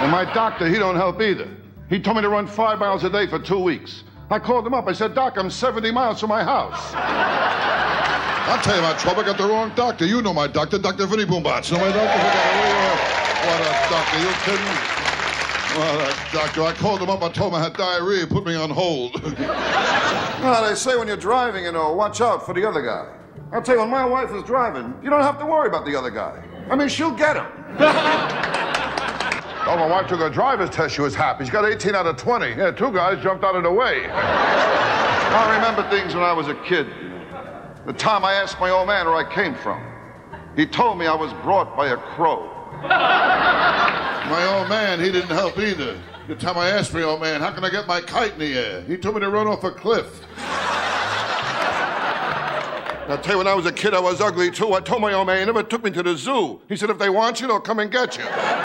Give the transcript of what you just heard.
And my doctor, he don't help either. He told me to run five miles a day for two weeks. I called him up. I said, Doc, I'm 70 miles from my house. I'll tell you my trouble. I got the wrong doctor. You know my doctor, Dr. Vinny Boombats. Know my doctor? What a doctor. You kidding me? What a doctor. I called him up. I told him I had diarrhea. Put me on hold. well, they say when you're driving, you know, watch out for the other guy. I'll tell you, when my wife is driving, you don't have to worry about the other guy. I mean, she'll get him. oh, my wife took a driver's test. She was happy. She got 18 out of 20. Yeah, two guys jumped out of the way. I remember things when I was a kid. The time I asked my old man where I came from. He told me I was brought by a crow. My old man, he didn't help either. The time I asked my old man, how can I get my kite in the air? He told me to run off a cliff. I'll tell you, when I was a kid, I was ugly too. I told my old man he never took me to the zoo. He said, if they want you, they'll come and get you.